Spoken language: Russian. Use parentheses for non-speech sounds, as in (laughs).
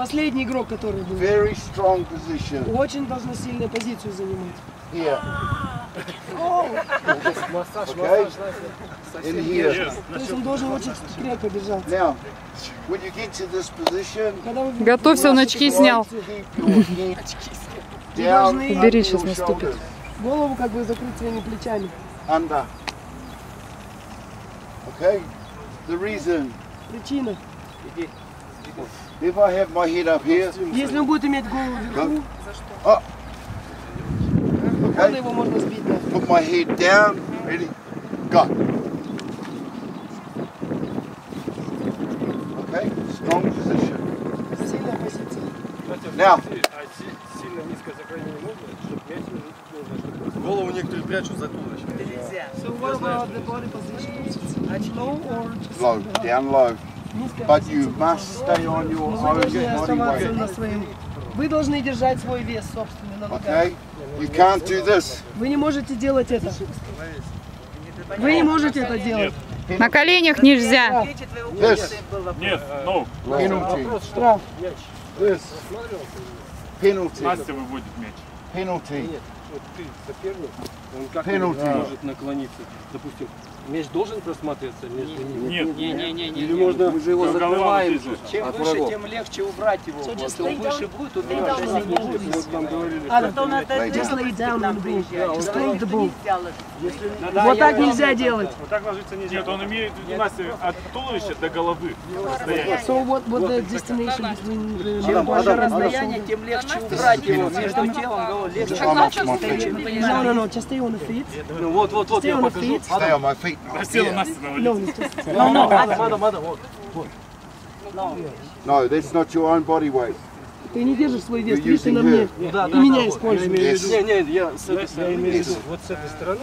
Последний игрок, который был. Very strong position Очень должна сильную позицию занимать. here. Okay? In here. То есть он должен очень крепко держаться. Now, when you get to this position, Готовься, он (laughs) очки снял. Убери, сейчас наступит. голову как бы закрыть своими плечами. Under. Okay? The reason, Причина. If I have my head up here, Если он будет иметь голову вверху, он okay? его можно сбить. Да. Put my head down. Ready? Go. Okay? Strong position. Сильная позиция. Now, А си- сильно низко закрывание не можно, чтобы мяч не нужно, чтобы Голову некоторые прячут за туловище. So what about the body position? Low or just low, down low. But you must stay on your Вы own должны body оставаться weight. на своем. Вы должны держать свой вес собственный на ногах. Okay? You can't do this. Вы не можете делать это. Вы не можете это делать. На коленях нельзя. This. Нет, ну, Penalty. Штраф. This. Penalty. Настя выводит мяч. Penalty. Нет, вот ты соперник, он как Penalty. может наклониться. Допустим, мяч должен просматриваться между ними? Нет, Или можно... Мы же его закрываем же Чем от выше, врагов. тем легче убрать его. Вот чем выше будет, то меньше сидит. Вот там говорили, on the ball. Just Вот так нельзя делать. вот так ложиться нельзя. Нет, он имеет в виду Настя от туловища до головы расстояние. So what, what the destination between the Чем больше расстояние, тем легче убрать его между телом, легче. No, no, no, just stay on the feet. Ну вот, вот, вот, Stay я on the покажу. feet. Stay on my feet. Села Настя на No, it's just... No, no, мада, мада, мада, вот. No, that's not your own body weight. Ты не держишь свой вес, видишь, ты на мне. Да, И да, меня да, вот. используешь. Yes. Не, не, я с этой стороны, вот с этой стороны.